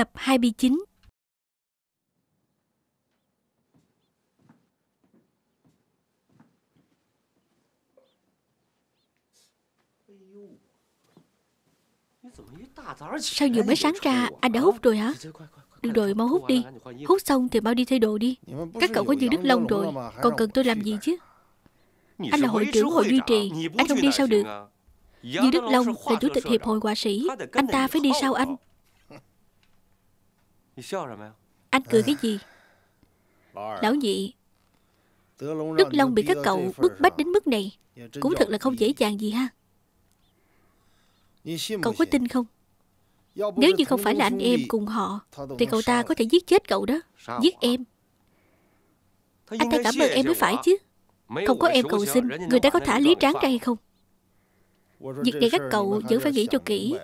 Tập 29 Sao vừa mới sáng ra Anh đã hút rồi hả? Được rồi, mau hút đi. Hút xong thì mau đi thay đồ đi. Các cậu có như đức Long rồi, Còn cần tôi làm gì chứ? Anh là hội trưởng hội duy trì, Anh không đi sao được? Dư Đức Long là chủ tịch hiệp hội họa sĩ. Anh ta phải đi sau anh? Anh cười cái gì? Lão nhị Đức Long bị các cậu bức bách đến mức này Cũng thật là không dễ dàng gì ha. Cậu có tin không? Nếu như không phải là anh em cùng họ Thì cậu ta có thể giết chết cậu đó Giết em. Anh ta cảm ơn em mới phải chứ. Không có em cầu xin Người ta có thả Lý Tráng ra hay không? Việc này các cậu vẫn phải nghĩ cho kỹ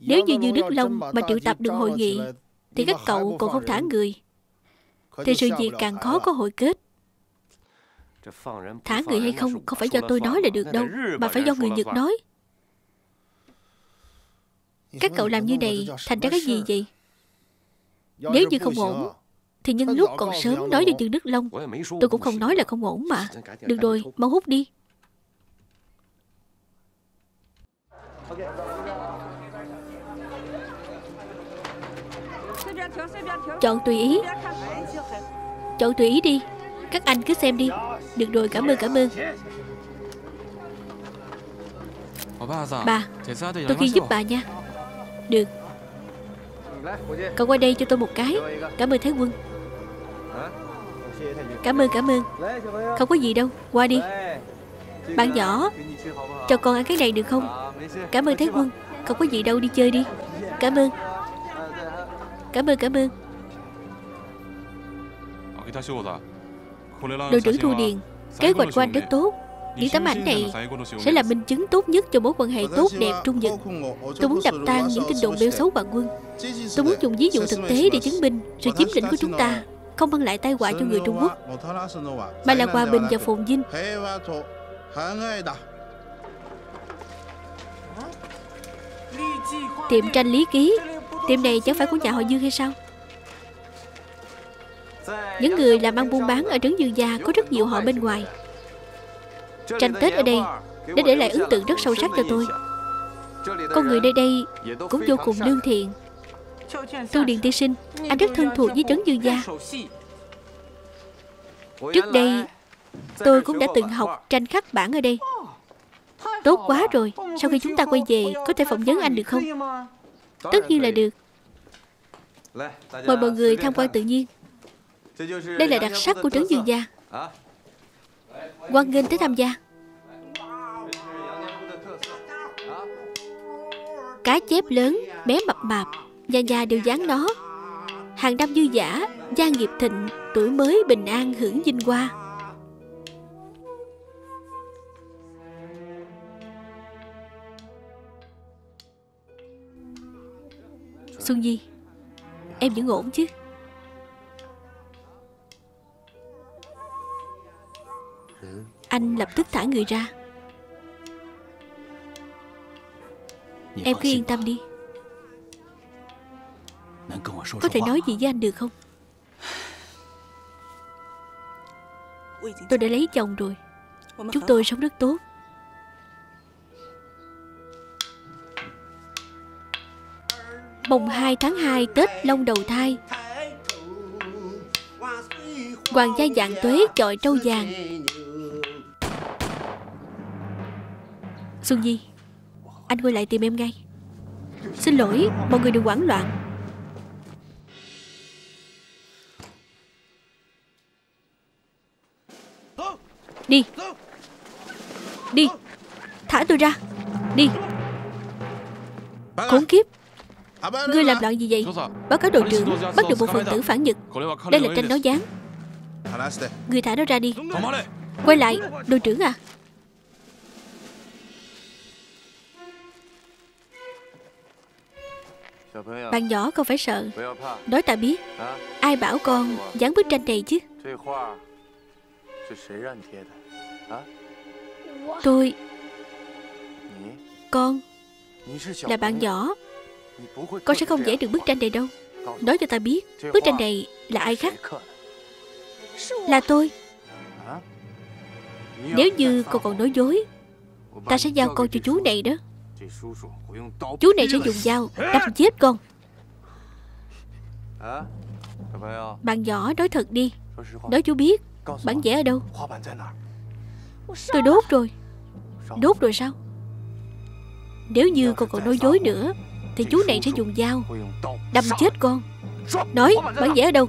nếu như Như Đức Long mà triệu tập được hội nghị Thì các cậu còn không thả người. Thì sự việc càng khó có hội kết. Thả người hay không Không phải do tôi nói là được đâu Mà phải do người Nhật nói. Các cậu làm như này Thành ra cái gì vậy? Nếu như không ổn Thì nhân lúc còn sớm nói với Như Đức Long Tôi cũng không nói là không ổn mà. Được rồi, mau hút đi. Chọn tùy ý. Chọn tùy ý đi. Các anh cứ xem đi. Được rồi, cảm ơn cảm ơn. Bà, Tôi khi giúp bà nha. Được. Cậu qua đây cho tôi một cái. Cảm ơn Thái Quân. Cảm ơn cảm ơn. Không có gì đâu. Qua đi. Bạn nhỏ, Cho con ăn cái này được không? Cảm ơn Thái Quân. Không có gì đâu, đi chơi đi. Cảm ơn. Cảm ơn cảm ơn. Đội trưởng Thu Điền Kế hoạch của anh rất tốt Những tấm ảnh này sẽ là minh chứng tốt nhất cho mối quan hệ tốt đẹp trung Nhật. Tôi muốn đập tan những tin đồn bêu xấu hoàng quân. Tôi muốn dùng ví dụ thực tế để chứng minh Sự chiếm lĩnh của chúng ta không mang lại tai họa cho người Trung Quốc Mà là hòa bình và phồn vinh. Tiệm tranh lý ký Tiệm này chẳng phải của nhà họ Dương hay sao? Những người làm ăn buôn bán ở trấn Dương Gia Có rất nhiều họ bên ngoài. Tranh Tết ở đây Đã để lại ấn tượng rất sâu sắc cho tôi. Con người nơi đây Cũng vô cùng lương thiện. Thư Điền Tiên Sinh, Anh rất thân thuộc với trấn Dương Gia. Trước đây, Tôi cũng đã từng học tranh khắc bản ở đây. Tốt quá rồi, Sau khi chúng ta quay về, Có thể phỏng vấn anh được không? Tất nhiên là được. Mời mọi người tham quan tự nhiên. Đây là đặc sắc của trấn Dương Gia. Quan nghênh tới tham gia. Cá chép lớn, bé mập mạp Nhà nhà đều dán nó. Hàng năm dư giả, gia nghiệp thịnh Tuổi mới bình an hưởng vinh hoa Xuân Nhi Em vẫn ổn chứ? Anh lập tức thả người ra. Em cứ yên tâm đi. Có thể nói gì với anh được không? Tôi đã lấy chồng rồi. Chúng tôi sống rất tốt Mùng 2 tháng 2 Tết Long Đầu Thai. Hoàng gia dạng tuế chọi trâu vàng. Xuân Nhi, Anh quay lại tìm em ngay. Xin lỗi, Mọi người đừng hoảng loạn. Đi. Đi. Thả tôi ra. Đi. Khốn kiếp. Ngươi làm loạn gì vậy? Báo cáo đội trưởng Bắt được một phần tử phản Nhật. Đây là tranh nói dán Người thả nó ra đi. Quay lại Đội trưởng à. Bạn nhỏ không phải sợ. Nói ta biết. Ai bảo con dán bức tranh này chứ? Tôi Con Là bạn nhỏ con sẽ không vẽ được bức tranh này đâu. Nói cho ta biết Bức tranh này là ai khác? Là tôi. Nếu như con còn nói dối, Ta sẽ giao con cho chú này đó. Chú này sẽ dùng dao Đâm chết con. Bạn nhỏ nói thật đi. Nói chú biết Bản vẽ ở đâu? Tôi đốt rồi. Đốt rồi sao? Nếu như con còn nói dối nữa thì chú này sẽ dùng dao Đâm chết con. Nói bản vẽ ở đâu?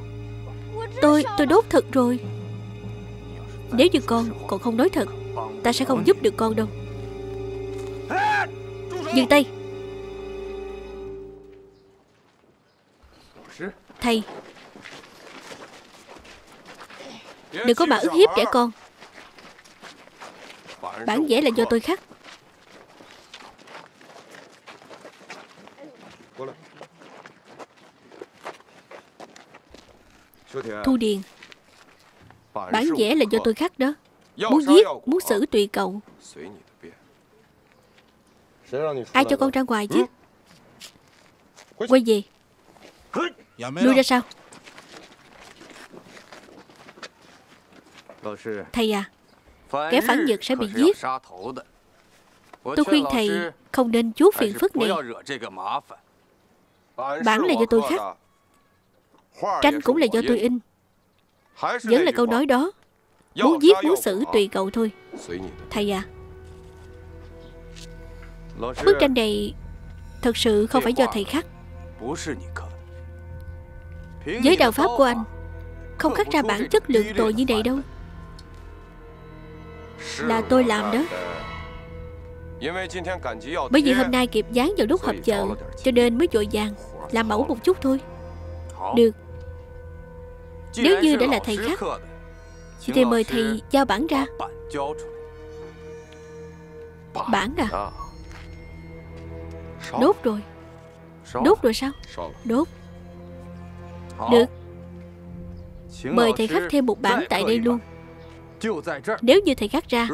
Tôi tôi đốt thật rồi. Nếu như con còn không nói thật, Ta sẽ không giúp được con đâu. Dừng tay. Thầy, Đừng có mà ức hiếp trẻ con. Bản vẽ là do tôi khắc. Thu Điền. Bản vẽ là do tôi. khắc đó. Muốn giết, muốn xử tùy cậu. Ai cho con ra ngoài chứ? Quay về. Lui ra sao? Thầy à Kẻ phản dật sẽ bị giết. Tôi khuyên thầy Không nên chuốt phiền phức này. Bản là do tôi khắc Tranh cũng là do tôi in. Vẫn là câu nói đó. Muốn giết muốn xử tùy cậu thôi. Thầy à. Bức tranh này Thật sự không phải do thầy khắc. Với đạo pháp của anh Không khắc ra bản chất lượng tội như này đâu. Là tôi làm đó. Bởi vì hôm nay kịp dán vào lúc họp chợ Cho nên mới vội vàng Làm mẫu một chút thôi. Được Nếu như đã là thầy khắc Thì mời thầy giao bản ra Bản à？Đốt rồi。Đốt rồi sao Đốt。Được。Mời thầy khắc thêm một bản tại đây luôn。Nếu như thầy khắc ra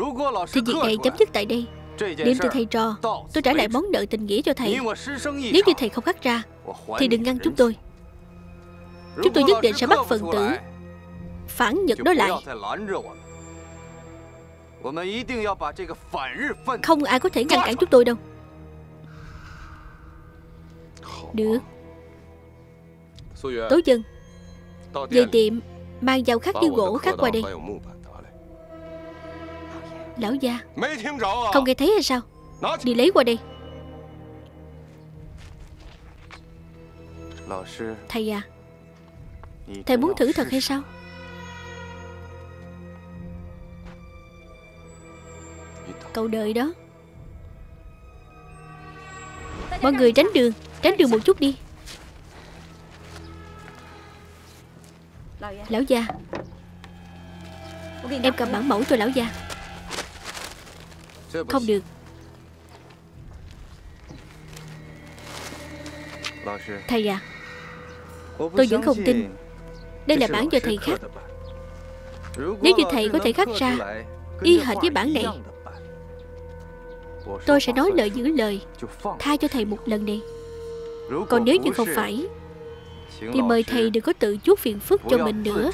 Thì việc này chấm dứt tại đây。Điểm từ thầy trò Tôi trả lại món nợ tình nghĩa cho thầy。Nếu như thầy không khắc ra Thì đừng ngăn chúng tôi Chúng tôi nhất định sẽ bắt phần tử. Phản nhật đó lại. Không ai có thể ngăn cản chúng tôi đâu. Được. Tố dân Về tiệm Mang dao khắc như gỗ khắc qua đây. Lão gia Không nghe thấy hay sao? Đi lấy qua đây. Thầy à Thầy muốn thử thật hay sao? Cậu đợi đó. Mọi người tránh đường Tránh đường một chút đi. Lão gia Em cầm bản mẫu cho lão gia Không được. Thầy à Tôi vẫn không tin. Đây là bản do thầy khắc. Nếu như thầy có thể khắc ra Y hệt với bản này Tôi sẽ nói lời giữ lời Tha cho thầy một lần này. Còn nếu như không phải Thì mời thầy đừng có tự chuốt phiền phức cho mình nữa.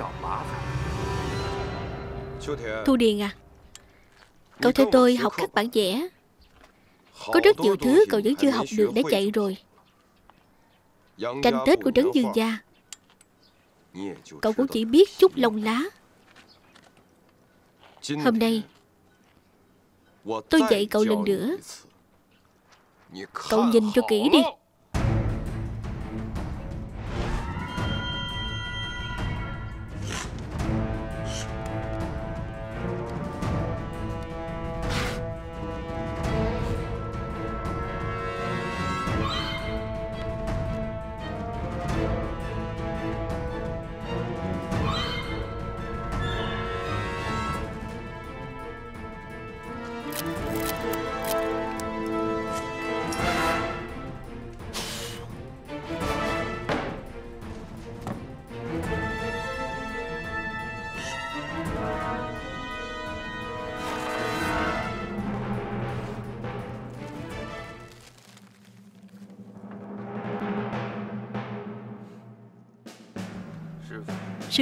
Thu Điền à Cậu theo tôi học khắc bản vẽ. Có rất nhiều thứ cậu vẫn chưa học được đã chạy rồi. Tranh Tết của Trấn Dương Gia Cậu cũng chỉ biết chút lông lá. Hôm nay, Tôi dạy cậu lần nữa. Cậu nhìn cho kỹ đi.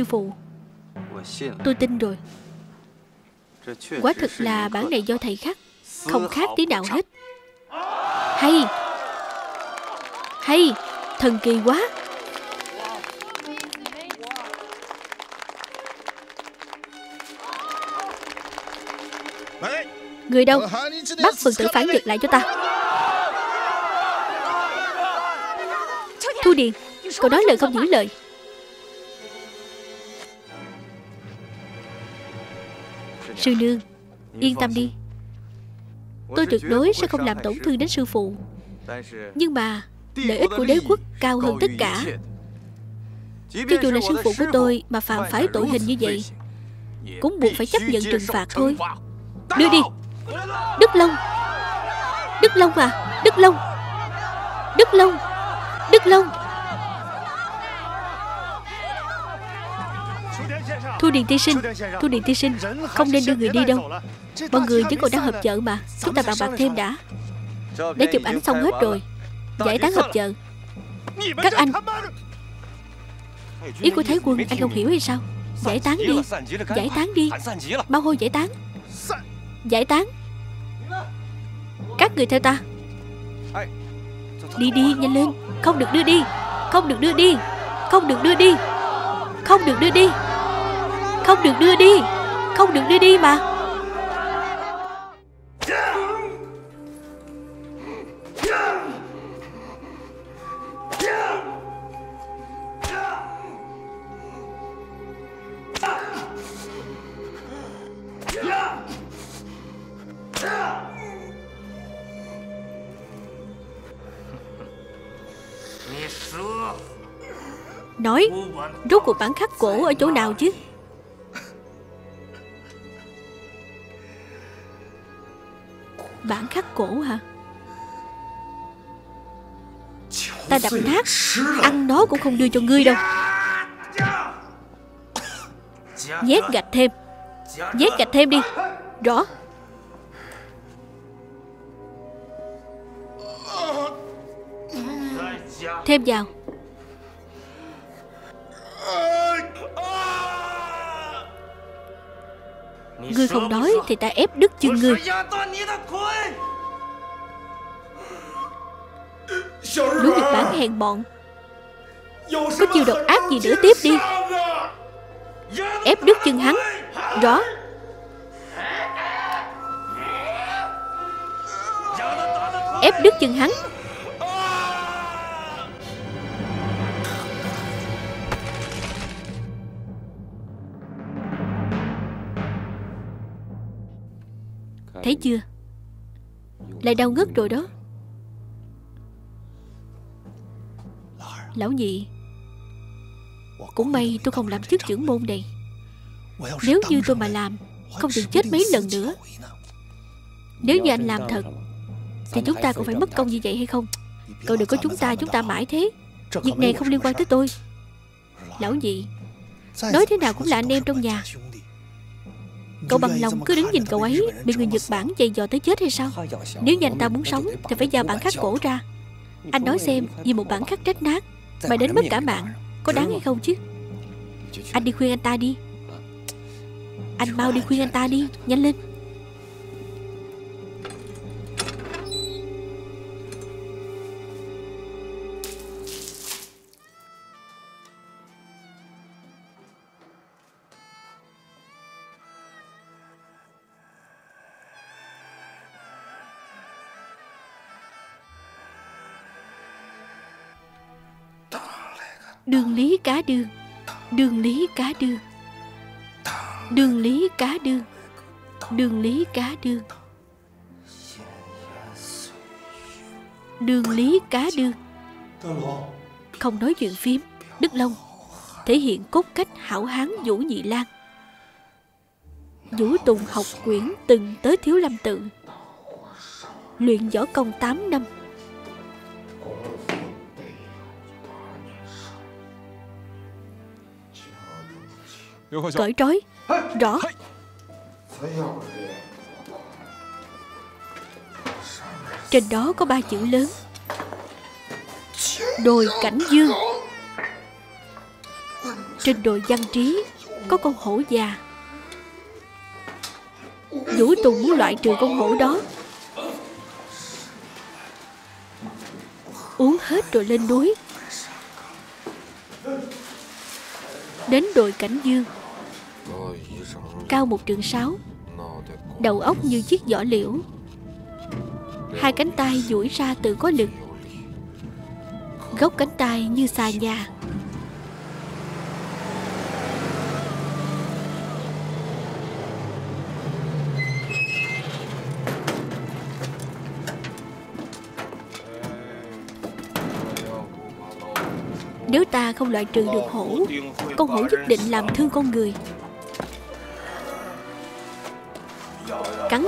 Sư phụ. Tôi tin rồi. Quả thực là bản này do thầy khắc, Không khác tí nào hết. Hay! Hay! Thần kỳ quá! Người đâu? Bắt phần tử phản nghịch lại cho ta. Thu Điền, Cậu nói lời không giữ lời. Sư nương Yên tâm đi. Tôi tuyệt đối sẽ không làm tổn thương đến sư phụ. Nhưng mà Lợi ích của đế quốc cao hơn tất cả. Cho dù là sư phụ của tôi Mà phạm phải tội hình như vậy Cũng buộc phải chấp nhận trừng phạt thôi. Đưa đi. Đức Long. Đức Long à? Đức Long Đức Long. Đức Long Thu Điền Tiên Sinh. Thu Điền Tiên Sinh, Không nên đưa người đi đâu. Mọi người vẫn còn đang hợp chợ mà. Chúng ta bàn bạc thêm đã. Đã chụp ảnh xong hết rồi. Giải tán hợp chợ. Các anh. Ý của Thái quân, anh không hiểu hay sao? Giải tán đi. Giải tán đi. Bao hôi giải tán. Giải tán. Các người theo ta. Đi đi, nhanh lên. Không được đưa đi. Không được đưa đi. Không được đưa đi. Không được đưa đi. Không được đưa đi. Không được đưa đi mà. Nói, Rốt cuộc bản khắc cổ ở chỗ nào chứ? Cổ hả? Ta đập nát. Ăn nó cũng không đưa cho ngươi đâu. Nhét gạch thêm. Nhét gạch thêm đi. Rõ. Thêm vào. Ngươi không nói thì ta ép đứt chân ngươi Lũ Nhật Bản hèn bọn. Có chiêu độc ác gì nữa tiếp đi. Ép đứt chân hắn. Rõ. Ép đứt chân hắn. Thấy chưa? Lại đau ngất rồi đó Lão nhị. Cũng may tôi không làm chức trưởng môn này. Nếu như tôi mà làm, Không được chết mấy lần nữa. Nếu như anh làm thật, Thì chúng ta cũng phải mất công như vậy hay không? Cậu đừng có chúng ta chúng ta mãi thế. Việc này không liên quan tới tôi. Lão nhị, Nói thế nào cũng là anh em trong nhà. Cậu bằng lòng cứ đứng nhìn cậu ấy Bị người Nhật Bản dày dò tới chết hay sao? Nếu như anh ta muốn sống, Thì phải giao bản khắc cổ ra. Anh nói xem, Vì một bản khắc trách nát. Mà đến mất cả mạng. Có đáng hay không chứ? Anh đi khuyên anh ta đi. Anh mau đi khuyên anh ta đi. Nhanh lên Đường lý cá đường. Đường lý cá đường. Đường lý cá đường. Đường lý cá đường. Đường lý cá đường. Không nói chuyện phím, Đức Long Thể hiện cốt cách hảo hán Vũ Nhị Lan. Vũ Tùng học quyển từng tới Thiếu Lâm Tự. Luyện võ công 8 năm. Cởi trói. Rõ. Trên đó có ba chữ lớn. Đồi Cảnh Dương. Trên đồi văn trí Có con hổ già. Vũ Tùng muốn loại trừ con hổ đó. Uống hết rồi lên núi. Đến đồi Cảnh Dương Cao một trường sáu Đầu óc như chiếc vỏ liễu. Hai cánh tay duỗi ra tự có lực. Gốc cánh tay như xà nhà. Nếu ta không loại trừ được hổ, Con hổ nhất định làm thương con người.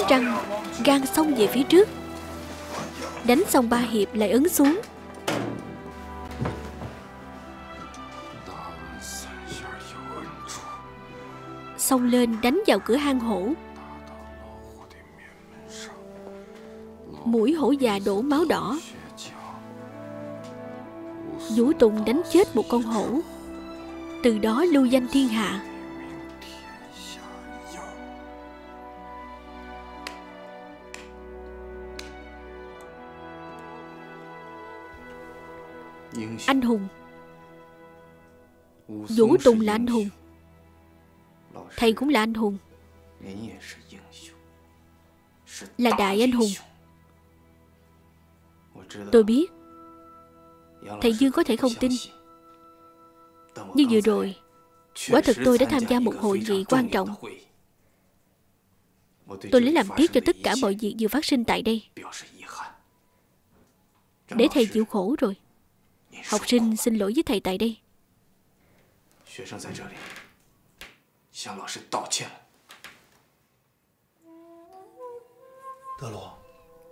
Cắn răng Gan xông về phía trước. Đánh xong ba hiệp lại ấn xuống. Xông lên đánh vào cửa hang hổ. Mũi hổ già đổ máu đỏ. Vũ Tùng đánh chết một con hổ. Từ đó lưu danh thiên hạ. Anh hùng. Vũ Tùng là anh hùng. Thầy cũng là anh hùng. Là đại anh hùng. Tôi biết. Thầy Dương có thể không tin. Nhưng vừa rồi Quả thật tôi đã tham gia một hội nghị quan trọng. Tôi lấy làm tiếc cho tất cả mọi việc vừa phát sinh tại đây. Để thầy chịu khổ rồi Học sinh xin lỗi với thầy tại đây.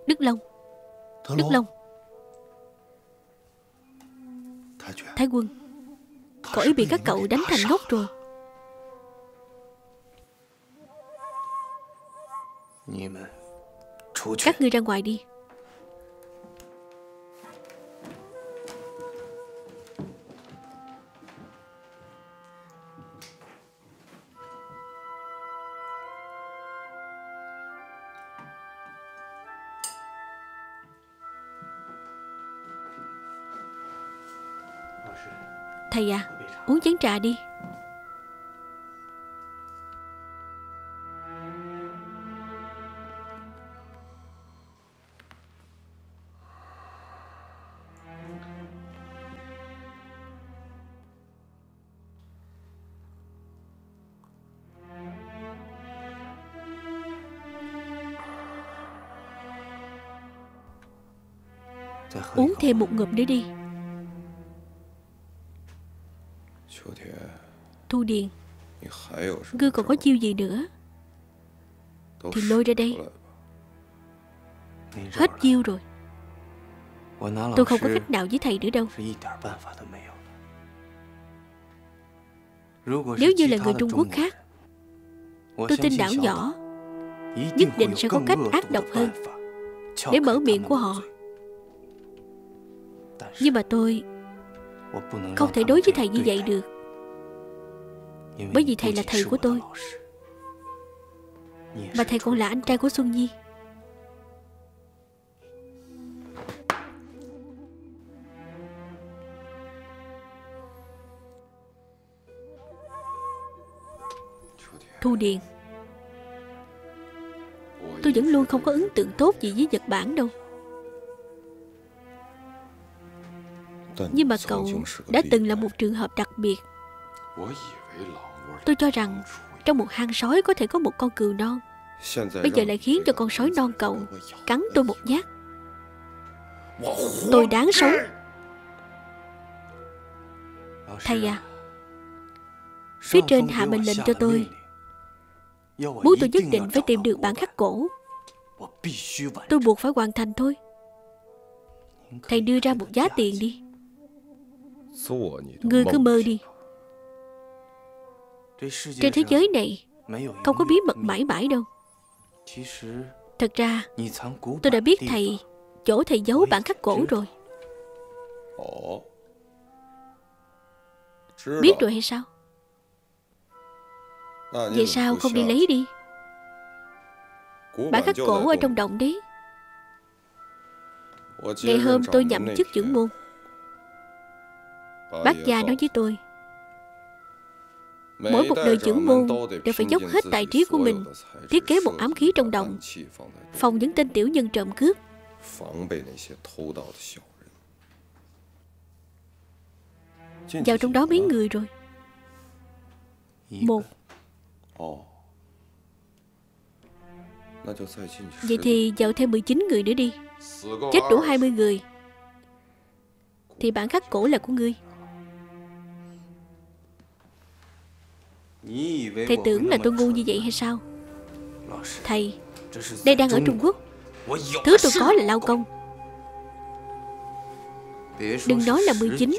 Đức Long. Đức Long. Thái quân. Cậu ấy bị các cậu đánh thành ngốc rồi. Các ngươi ra ngoài đi trà đi. Uống thêm một ngụm nữa đi Thu Điền. Ngươi còn có chiêu gì nữa? Thì lôi ra đây. Hết chiêu rồi. Tôi không có cách nào với thầy nữa đâu. Nếu như là người Trung Quốc khác Tôi tin đảo nhỏ Nhất định sẽ có cách ác độc hơn Để mở miệng của họ. Nhưng mà tôi không thể đối với thầy như vậy được. Bởi vì thầy là thầy của tôi. Mà thầy còn là anh trai của Xuân Nhi. Thu Điền, Tôi vẫn luôn không có ấn tượng tốt gì với Nhật Bản đâu. Nhưng mà cậu đã từng là một trường hợp đặc biệt. Tôi cho rằng Trong một hang sói có thể có một con cừu non. Bây giờ lại khiến cho con sói non cậu Cắn tôi một nhát. Tôi đáng sống. Thầy à Phía trên hạ mệnh lệnh cho tôi. Muốn tôi nhất định phải tìm được bản khắc cổ. Tôi buộc phải hoàn thành thôi. Thầy đưa ra một giá tiền đi Ngươi cứ mơ đi. Trên thế giới này Không có bí mật mãi mãi đâu. Thật ra Tôi đã biết thầy Chỗ thầy giấu bản khắc cổ rồi. Biết rồi hay sao? Vậy sao không đi lấy đi? Bản khắc cổ ở trong động đấy. Ngày hôm tôi nhậm chức trưởng môn Bác gia nói với tôi, Mỗi một đời trưởng môn đều phải dốc hết tài trí của mình, Thiết kế một ám khí trong động Phòng những tên tiểu nhân trộm cướp. Vào trong đó mấy người rồi? Một. Vậy thì vào thêm 19 người nữa đi, Chết đủ 20 người. Thì bản khắc cổ là của ngươi. Thầy tưởng là tôi ngu như vậy hay sao? Thầy Đây đang ở Trung Quốc. Thứ tôi có là lao công. Đừng nói là 19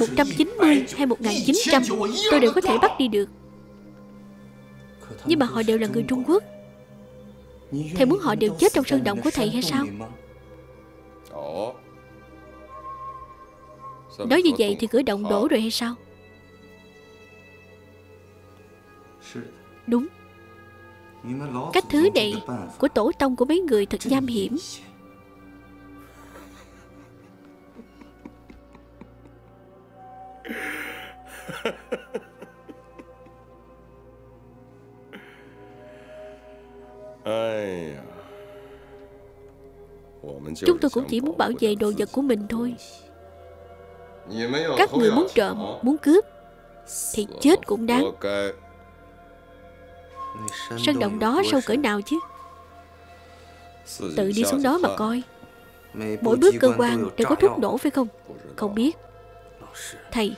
190 hay 1900 Tôi đều có thể bắt đi được. Nhưng mà họ đều là người Trung Quốc. Thầy muốn họ đều chết trong sân động của thầy hay sao? Nói như vậy thì cửa động đổ rồi hay sao Đúng. Cách thứ này của tổ tông của mấy người thật nham hiểm. Chúng tôi cũng chỉ muốn bảo vệ đồ vật của mình thôi. Các người muốn trộm, muốn cướp Thì chết cũng đáng sân động đó sâu cỡ nào chứ? Tự đi xuống đó mà coi. Mỗi bước cơ quan đều có thuốc nổ phải không? Không biết. Thầy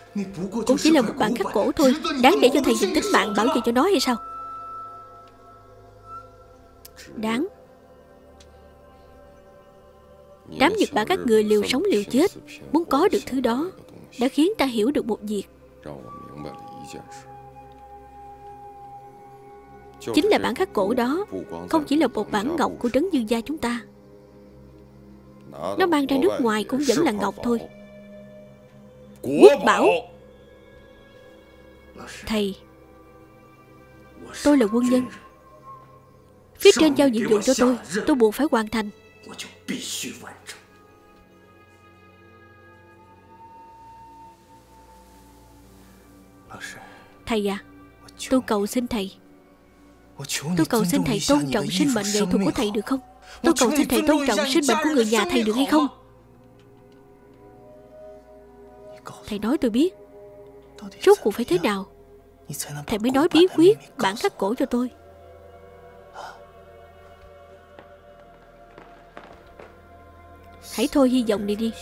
Cũng chỉ là một bản khắc cổ thôi. Đáng để cho thầy dùng tính mạng bảo vệ cho nó hay sao? Đáng. Đám Nhật Bản các người liều sống liều chết. Muốn có được thứ đó Đã khiến ta hiểu được một việc. Chính là bản khắc cổ đó, Không chỉ là một bản ngọc của trấn dương gia chúng ta. Nó mang ra nước ngoài cũng vẫn là ngọc thôi. Quốc bảo. Thầy, Tôi là quân nhân. Phía trên giao nhiệm vụ cho tôi Tôi buộc phải hoàn thành. Thầy à Tôi cầu xin thầy. Tôi cầu xin thầy tôn trọng sinh mệnh nghệ thuật của thầy được không? Tôi cầu xin thầy tôn trọng sinh mệnh của người nhà thầy được hay không? Thầy nói tôi biết. Rốt cuộc phải thế nào? Thầy mới nói bí quyết bản khắc cổ cho tôi. Hãy thôi hy vọng này đi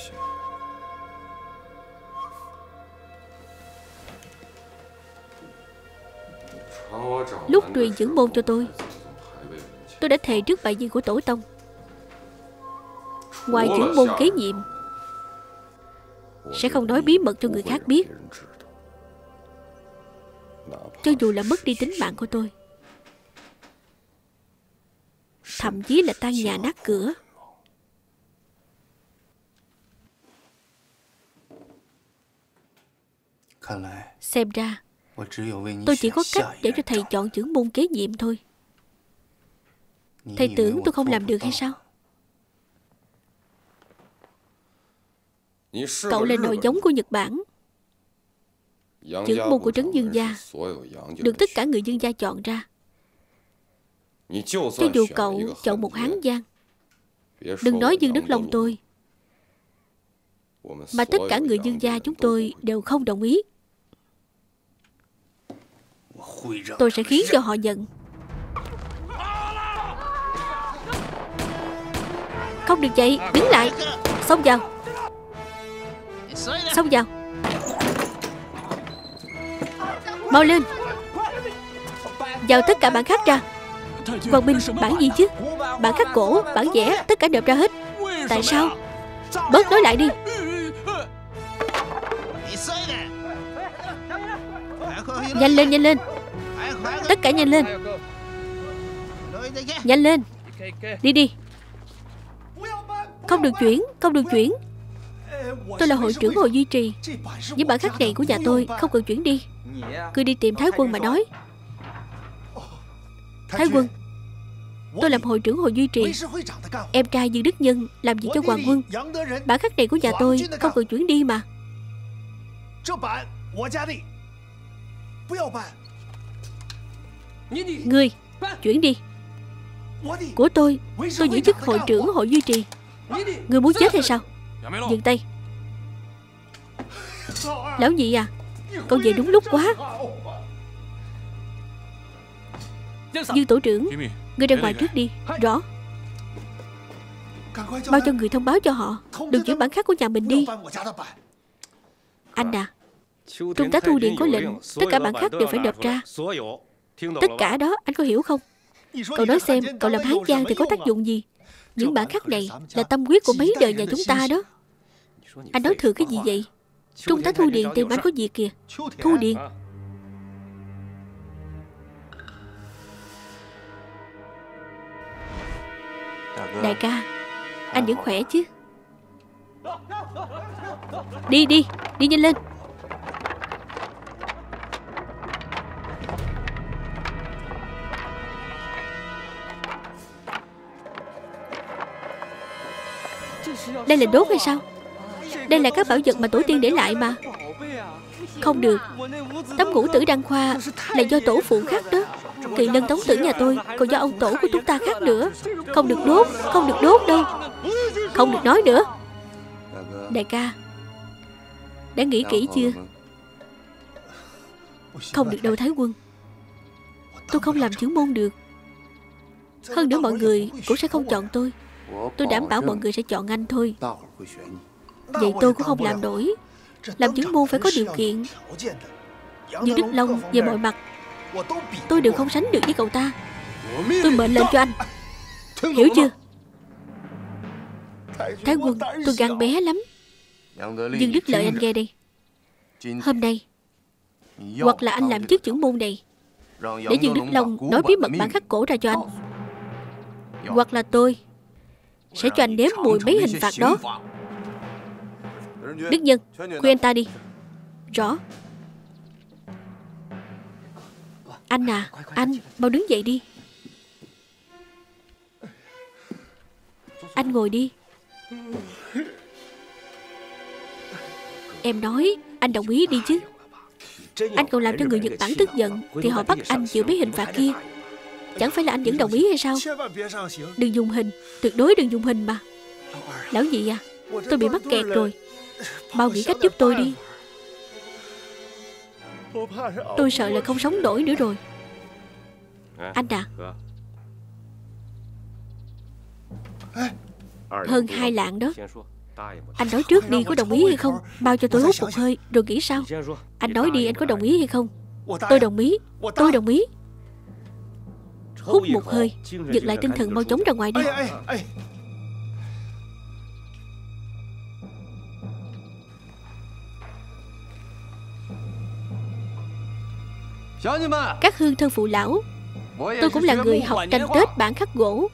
Lúc truyền dưỡng môn cho tôi Tôi đã thề trước bài viên của tổ tông. Ngoài dưỡng môn kế nhiệm, Sẽ không nói bí mật cho người khác biết. Cho dù là mất đi tính mạng của tôi, Thậm chí là tan nhà nát cửa. Xem ra Tôi chỉ có cách để cho thầy chọn trưởng môn kế nhiệm thôi. Thầy tưởng tôi không làm được hay sao? Cậu là nòi giống của Nhật Bản. Trưởng môn của trấn Dương Gia. Được tất cả người Dương Gia chọn ra. Cho dù cậu chọn một hán giang Đừng nói Dương Đức Long tôi. Mà tất cả người Dương Gia chúng tôi đều không đồng ý Tôi sẽ khiến cho họ giận. Không được vậy Đứng lại. Xông vào. Xông vào. Mau lên. Vào tất cả bản khắc ra. Quang Minh bản gì chứ? Bản khắc cổ, bản vẽ Tất cả đều ra hết. Tại sao? Bớt nói lại đi. Nhanh lên nhanh lên cả nhanh lên. Nhanh lên. Đi đi. Không được chuyển, Không được chuyển. Tôi là hội trưởng hội duy trì. Những bản khắc này của nhà tôi Không cần chuyển đi. Cứ đi tìm Thái quân mà nói. Thái quân, Tôi làm hội trưởng hội duy trì. Em trai Dương Đức Nhân làm gì cho Hoàng quân. Bản khắc này của nhà tôi Không cần chuyển đi mà. Ngươi Chuyển đi. Của tôi Tôi giữ chức hội trưởng hội duy trì. Ngươi muốn chết hay sao? Dừng tay Lão nhị à Cậu về đúng lúc quá. Dương tổ trưởng Ngươi ra ngoài trước đi. Rõ. Bao cho người thông báo cho họ. Đừng chuyển bản khác của nhà mình đi. Anh à Trung tá thu điện có lệnh. Tất cả bản khác đều phải nộp ra Tất cả đó anh có hiểu không? Cậu nói xem cậu làm hán giang thì có tác dụng gì? Những bản khắc này là tâm huyết của mấy đời nhà chúng ta đó. Anh nói thừa cái gì vậy? Trung tá thu điện tìm anh có việc kìa? Thu điện Đại ca Anh vẫn khỏe chứ? Đi đi Đi nhanh lên Đây là đốt hay sao? Đây là các bảo vật mà tổ tiên để lại mà. Không được. Tấm ngũ tử đăng khoa Là do tổ phụ khắc đó. Kỳ lân tống tử nhà tôi, Còn do ông tổ của chúng ta khác nữa. Không được đốt, Không được đốt đâu. Không được nói nữa. Đại ca, Đã nghĩ kỹ chưa? Không được đâu, Thái quân. Tôi không làm trưởng môn được. Hơn nữa mọi người cũng sẽ không chọn tôi. Tôi đảm bảo mọi người sẽ chọn anh thôi. Vậy tôi cũng không làm nổi. Làm chứng môn phải có điều kiện. Như Đức Long về mọi mặt, Tôi đều không sánh được với cậu ta. Tôi mệnh lệnh cho anh. Hiểu chưa? Thái quân, tôi gan bé lắm. Nhưng Đức Lợi anh nghe đi Hôm nay, Hoặc là anh làm chức trưởng môn này, Để Dương Đức Long nói bí mật bản khắc cổ ra cho anh. Hoặc là tôi sẽ cho anh nếm mùi mấy hình phạt đó. Đức Nhân, Khuyên anh ta đi. Rõ. Anh à Anh, Mau đứng dậy đi. Anh ngồi đi. Em nói, Anh đồng ý đi chứ. Anh còn làm cho người Nhật Bản tức giận, Thì họ bắt anh chịu mấy hình phạt kia. Chẳng phải là anh vẫn đồng ý hay sao? Đừng dùng hình, Tuyệt đối đừng dùng hình mà. Lão gì à Tôi bị mắc kẹt rồi. Bao nghĩ cách giúp tôi đi. Tôi sợ là không sống nổi nữa rồi. Anh à. Hơn hai lạng đó. Anh nói trước đi, có đồng ý hay không? Bao cho tôi hút một hơi, rồi nghĩ sao? Anh nói đi, anh có đồng ý hay không? Tôi đồng ý, Tôi đồng ý. Hút một hơi. Giật lại tinh thần mau chóng ra ngoài đi. Các hương thân phụ lão Tôi cũng là người học tranh Tết bản khắc gỗ.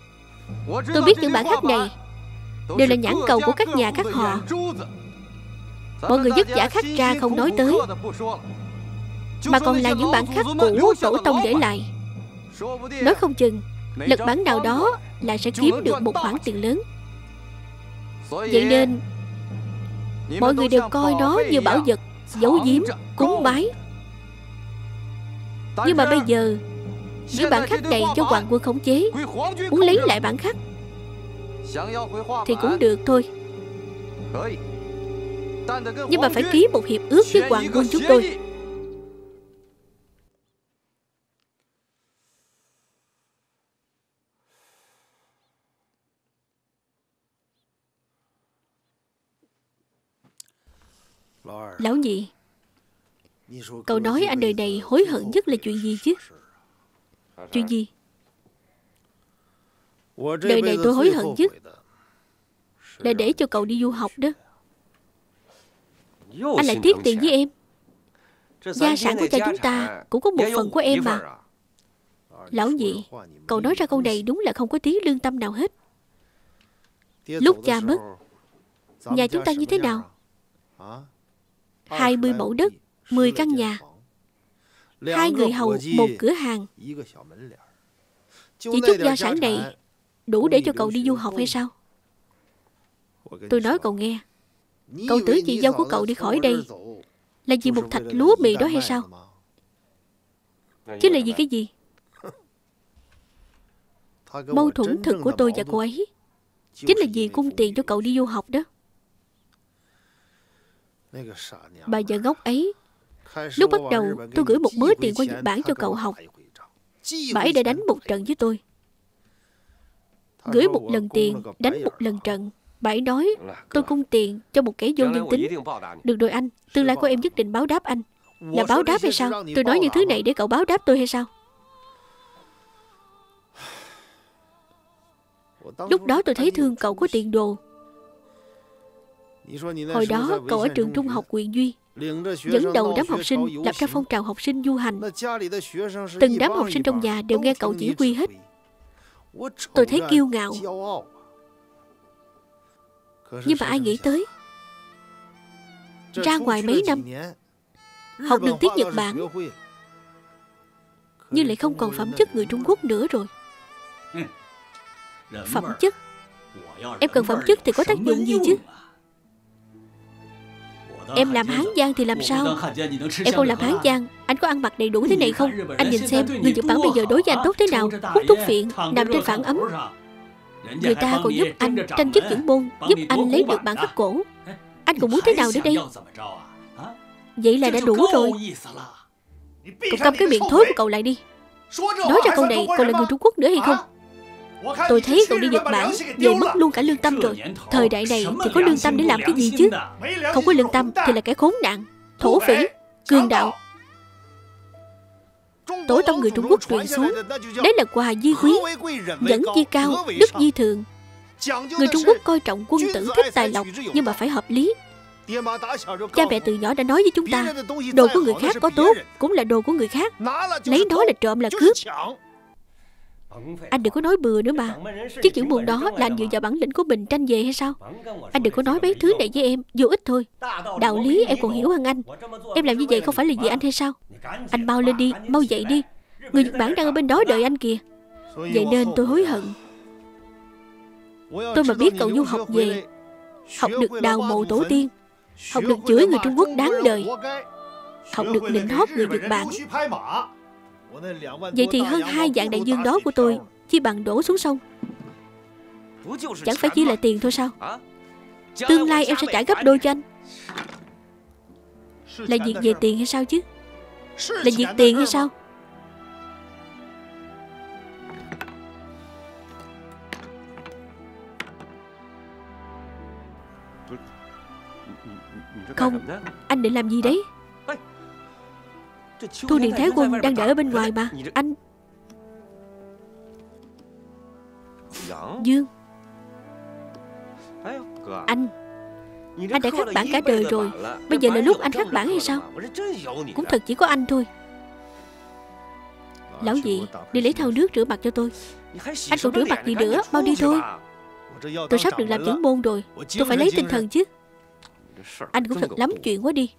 Tôi biết những bản khắc này. Đều là nhãn cầu của các nhà các họ. Mọi người vất giả khắc ra không nói tới. Mà còn là những bản khắc cũ tổ tông để lại Nói không chừng Lật bản nào đó là sẽ kiếm được một khoản tiền lớn. Vậy nên Mọi người đều coi nó như bảo vật Giấu giếm, cúng bái. Nhưng mà bây giờ Những bản khắc này cho hoàng quân khống chế Muốn lấy lại bản khắc Thì cũng được thôi. Nhưng mà phải ký một hiệp ước với hoàng quân chúng tôi Lão nhị, Cậu nói anh đời này hối hận nhất là chuyện gì chứ? Chuyện gì? Đời này tôi hối hận nhất Là để cho cậu đi du học đó. Anh lại tiếc tiền với em. Gia sản của cha chúng ta Cũng có một phần của em mà. Lão nhị, Cậu nói ra câu này đúng là không có tí lương tâm nào hết. Lúc cha mất, Nhà chúng ta như thế nào? 20 mẫu đất 10 căn nhà. Hai người hầu một cửa hàng. Chỉ chút gia sản này Đủ để cho cậu đi du học hay sao? Tôi nói cậu nghe. Cậu tưởng chị dâu của cậu đi khỏi đây Là vì một thạch lúa mì đó hay sao? Chứ là vì cái gì? Mâu thuẫn thực của tôi và cô ấy Chính là vì cung tiền cho cậu đi du học đó. Bà vợ ngốc ấy. Lúc bắt đầu tôi gửi một mớ tiền qua Nhật Bản cho cậu học. Bà ấy đã đánh một trận với tôi. Gửi một lần tiền Đánh một lần trận. Bà ấy nói tôi cung tiền cho một kẻ vô nhân tính. Được rồi anh Tương lai của em nhất định báo đáp anh. Là báo đáp hay sao? Tôi nói những thứ này để cậu báo đáp tôi hay sao? Lúc đó tôi thấy thương cậu có tiền đồ Hồi đó cậu ở trường trung học Quyền Duy Dẫn đầu đám học sinh lập ra phong trào học sinh du hành。Từng đám học sinh trong nhà đều nghe cậu chỉ huy hết。Tôi thấy kiêu ngạo。Nhưng mà ai nghĩ tới Ra ngoài mấy năm Học được tiếng Nhật Bản Nhưng lại không còn phẩm chất người Trung Quốc nữa rồi Phẩm chất Em cần phẩm chất thì có tác dụng gì chứ Em làm hán giang thì làm sao? Em không làm hán giang Anh có ăn mặc đầy đủ thế này không? Anh nhìn xem Người Nhật Bản bây giờ đối với anh tốt thế nào? Hút thuốc phiện Nằm trên phản ấm. Người ta còn giúp anh tranh chức dưỡng môn Giúp anh lấy được bản khắc cổ. Anh còn muốn thế nào nữa đây? Vậy là đã đủ rồi. Cậu cầm cái miệng thối của cậu lại đi. Nói ra câu này cậu là người Trung Quốc nữa hay không Tôi thấy cậu đi Nhật Bản Về mất luôn cả lương tâm rồi. Thời đại này thì có lương tâm để làm cái gì chứ? Không có lương tâm thì là kẻ khốn nạn. Thổ phỉ, Cường đạo. Tổ tông người Trung Quốc truyền xuống. Đấy là quà di quý Dẫn di cao, Đức di thường. Người Trung Quốc coi trọng quân tử thích tài lộc, Nhưng mà phải hợp lý. Cha mẹ từ nhỏ đã nói với chúng ta, Đồ của người khác có tốt, Cũng là đồ của người khác. Lấy đó là trộm là cướp anh đừng có nói bừa nữa mà. Chiếc chữ buồn đó là anh dựa vào bản lĩnh của mình tranh về hay sao? Anh đừng có nói mấy thứ này với em Vô ích thôi. Đạo lý em còn hiểu hơn anh. Em làm như vậy không phải là vì anh hay sao? Anh mau lên đi, mau dậy đi. Người Nhật Bản đang ở bên đó đợi anh kìa. Vậy nên tôi hối hận. Tôi mà biết cậu du học về Học được đào mộ tổ tiên Học được chửi người Trung Quốc đáng đời Học được nịnh hót người Nhật Bản. Vậy thì hơn hai dạng đại dương đó của tôi Chỉ bằng đổ xuống sông. Chẳng phải chỉ là tiền thôi sao? Tương lai em sẽ trả gấp đôi cho anh. Là việc về tiền hay sao chứ? Là việc tiền hay sao? Không, Anh định làm gì đấy? Thu điện Thái Quân đang đợi ở bên ngoài mà. Anh Dương. Anh. Anh đã khắc bản cả đời rồi. Bây giờ là lúc anh khắc bản hay sao? Cũng thật chỉ có anh thôi. Lão gì Đi lấy thau nước rửa mặt cho tôi. Anh còn rửa mặt gì nữa, Mau đi thôi. Tôi sắp được làm trưởng môn rồi, Tôi phải lấy tinh thần chứ. Anh cũng thật lắm chuyện quá đi.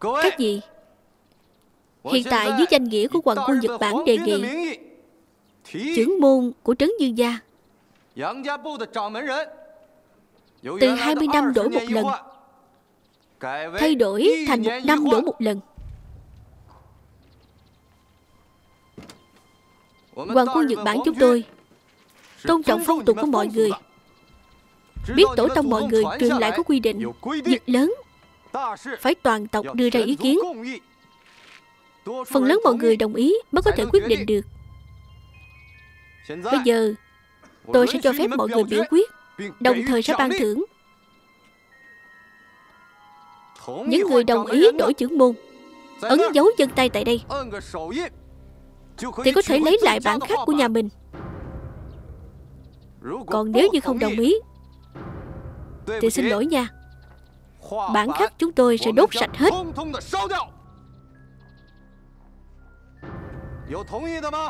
Các gì? Hiện tại dưới danh nghĩa của hoàng quân Nhật Bản đề nghị Trưởng môn của Trấn Dương Gia. Từ 20 năm đổi một lần. Thay đổi thành một năm đổi một lần. Hoàng quân Nhật Bản chúng tôi Tôn trọng phong tục của mọi người Biết tổ tông mọi người truyền lại có quy định Việc lớn phải toàn tộc đưa ra ý kiến. phần lớn mọi người đồng ý mới có thể quyết định được. bây giờ tôi sẽ cho phép mọi người biểu quyết đồng thời sẽ ban thưởng. những người đồng ý đổi chữ môn ấn dấu chân tay tại đây thì có thể lấy lại bản khắc của nhà mình。còn nếu như không đồng ý thì xin lỗi nha Bản khắc chúng tôi sẽ đốt sạch hết.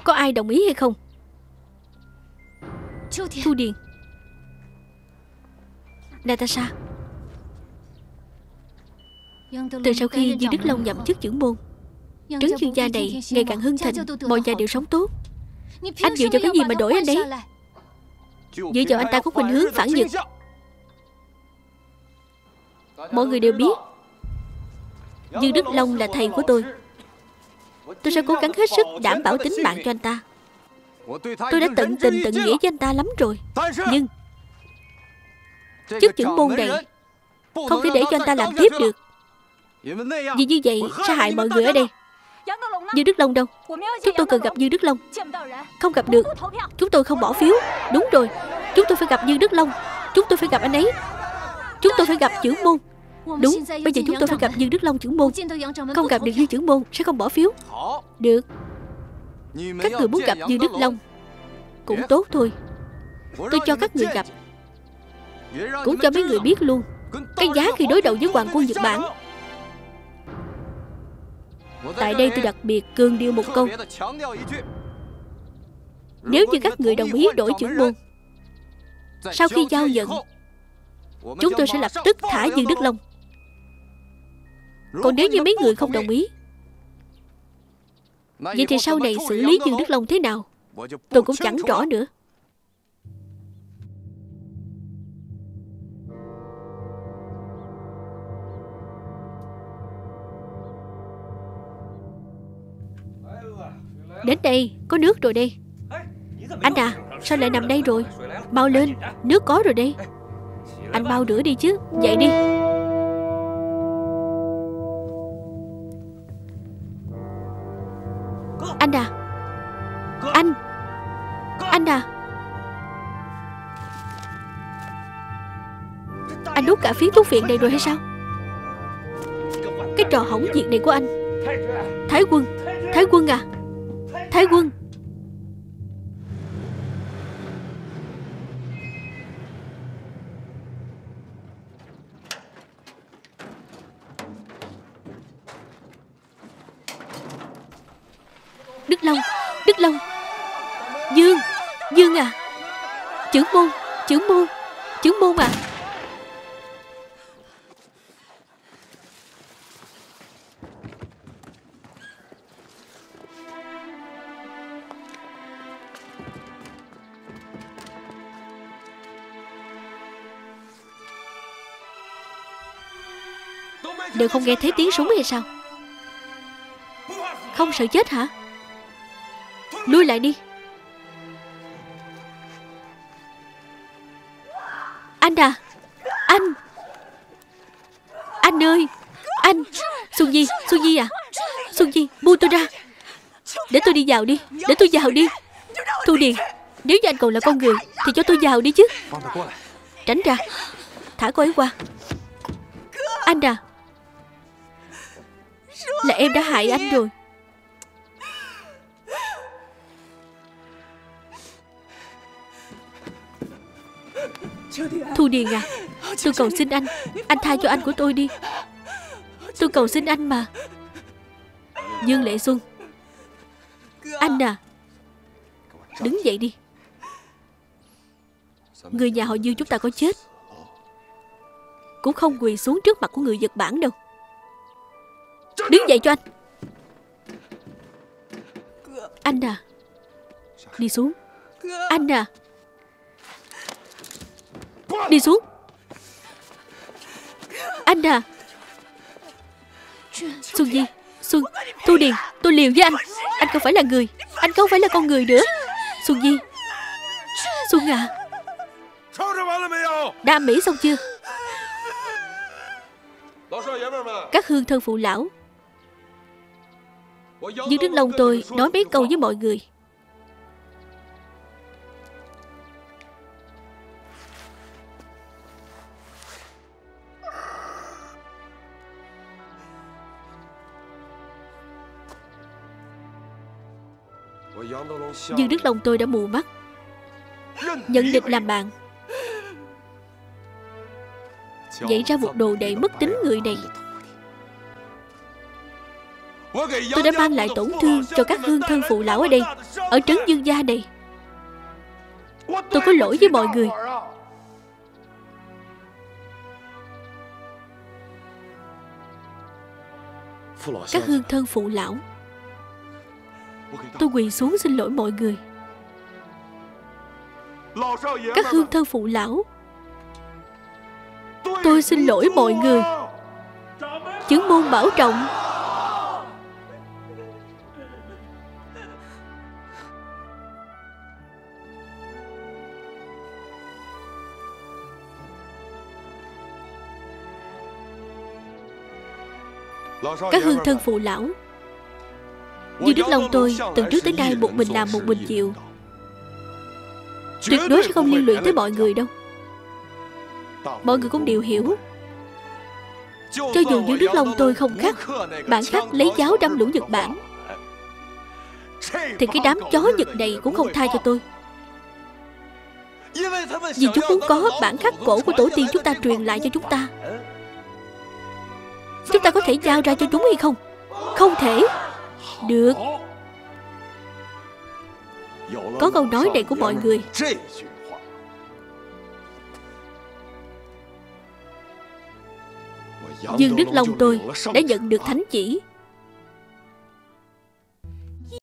Có ai đồng ý hay không? Thu Điền. Natasha Từ sau khi Dương Đức Long nhậm chức trưởng môn Trấn Dương gia này ngày càng hưng thịnh Mọi nhà đều sống tốt. Anh dựa vào cái gì mà đổi anh đấy Dựa vào anh ta có khuynh hướng phản nghịch Mọi người đều biết Dương Đức Long là thầy của tôi. Tôi sẽ cố gắng hết sức đảm bảo tính mạng cho anh ta. Tôi đã tận tình tận nghĩa với anh ta lắm rồi. Nhưng Chức trưởng môn này, Không thể để cho anh ta làm tiếp được. Vì như vậy, sẽ hại mọi người ở đây. Dương Đức Long đâu? Chúng tôi cần gặp Dương Đức Long. Không gặp được. Chúng tôi không bỏ phiếu. Đúng rồi. Chúng tôi phải gặp Dương Đức Long. Chúng tôi phải gặp anh ấy. Chúng tôi phải gặp chữ môn. Đúng Bây giờ chúng tôi phải gặp Dương Đức Long trưởng môn. Không gặp được Dương trưởng môn Sẽ không bỏ phiếu. Được. Các người muốn gặp Dương Đức Long Cũng tốt thôi. Tôi cho các người gặp. Cũng cho mấy người biết luôn. Cái giá khi đối đầu với Hoàng quân Nhật Bản. Tại đây tôi đặc biệt cường điệu một câu. Nếu như các người đồng ý đổi trưởng môn Sau khi giao nhận Chúng tôi sẽ lập tức thả Dương Đức Long Còn nếu như mấy người không đồng ý? Vậy thì sau này xử lý Dương Đức Long thế nào? Tôi cũng chẳng rõ nữa. Đến đây, có nước rồi đây. Anh à, sao lại nằm đây rồi? Mau lên, nước có rồi đây. Anh bao rửa đi chứ, dậy đi Anh à? Anh. Anh à? Anh nuốt cả phí thuốc viện này rồi hay sao? Cái trò hỏng việc này của anh. Thái quân. Thái quân à? Thái quân. Trưởng môn Trưởng môn Trưởng môn à Đều không nghe thấy tiếng súng hay sao? Không, sợ chết hả? Lui lại đi. À Anh. Anh ơi. Anh. Xuân Di Xuân Di à. Xuân Di buông tôi ra. Để tôi đi vào đi. Để tôi vào đi. Thu Điền, Nếu như anh còn là con người, Thì cho tôi vào đi chứ. Tránh ra. Thả cô ấy qua. Anh à. Là em đã hại anh rồi. Điền à Tôi cầu xin anh Anh tha cho anh của tôi đi. Tôi cầu xin anh mà. Dương Lệ Xuân. Anh à Đứng dậy đi. Người nhà họ Dương chúng ta có chết. Cũng không quỳ xuống trước mặt của người Nhật Bản đâu. Đứng dậy cho anh. Anh à Đi xuống. Anh à Đi xuống. Anh à. Xuân Di Xuân, Thu Điền, Tôi liều với anh. Anh không phải là người, Anh không phải là con người nữa. Xuân Di Xuân à. Đã Mỹ xong chưa? Các hương thân phụ lão. Dưới đứng Long tôi nói mấy câu với mọi người. Dương Đức Long tôi đã mù mắt, Nhận địch làm bạn. Dạy ra một đồ đệ mất tính người này. Tôi đã mang lại tổn thương cho các hương thân phụ lão ở đây, Ở trấn Dương Gia này. Tôi có lỗi với mọi người. Các hương thân phụ lão Tôi quỳ xuống xin lỗi mọi người. Các hương thân phụ lão, Tôi xin lỗi mọi người. Chứng môn bảo trọng. Các hương thân phụ lão như Đức Long tôi Từ trước tới nay một mình làm một mình chịu. Tuyệt đối sẽ không liên lụy tới mọi người đâu. Mọi người cũng đều hiểu. Cho dù như Đức Long tôi không khắc Bản khắc lấy giáo đâm lũ Nhật Bản, Thì cái đám chó Nhật này cũng không tha cho tôi. Vì chúng muốn có bản khắc cổ của tổ tiên chúng ta truyền lại cho chúng ta. Chúng ta có thể giao ra cho chúng hay không? Không thể. Được. Có câu nói này của mọi người. Dương Đức Long tôi đã nhận được thánh chỉ.